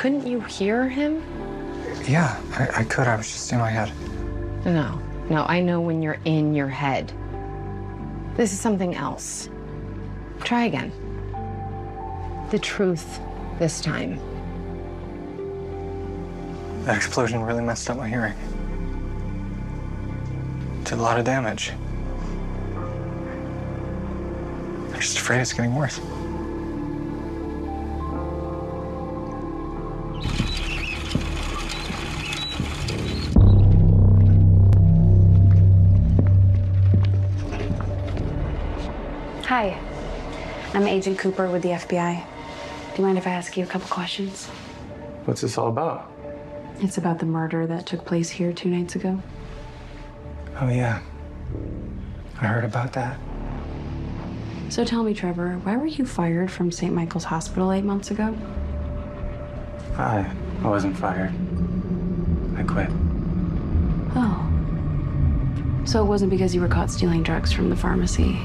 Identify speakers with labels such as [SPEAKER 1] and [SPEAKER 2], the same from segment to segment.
[SPEAKER 1] Couldn't you hear him?
[SPEAKER 2] Yeah, I, I could. I was just in my head.
[SPEAKER 1] No, no, I know when you're in your head. This is something else. Try again. The truth this time.
[SPEAKER 2] That explosion really messed up my hearing. Did a lot of damage. I'm just afraid it's getting worse.
[SPEAKER 3] Hi, I'm Agent Cooper with the FBI. Do you mind if I ask you a couple questions?
[SPEAKER 2] What's this all about?
[SPEAKER 3] It's about the murder that took place here two nights ago.
[SPEAKER 2] Oh, yeah. I heard about that.
[SPEAKER 3] So tell me, Trevor, why were you fired from St. Michael's Hospital eight months ago?
[SPEAKER 2] I, I wasn't fired. I quit.
[SPEAKER 3] Oh. So it wasn't because you were caught stealing drugs from the pharmacy.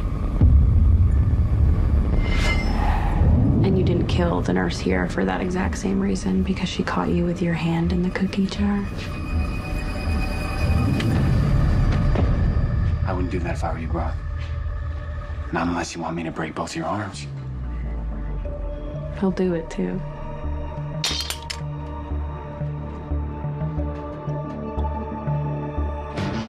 [SPEAKER 3] Kill the nurse here for that exact same reason because she caught you with your hand in the cookie jar.
[SPEAKER 4] I wouldn't do that if I were you, bro. Not unless you want me to break both your arms.
[SPEAKER 3] He'll do it too.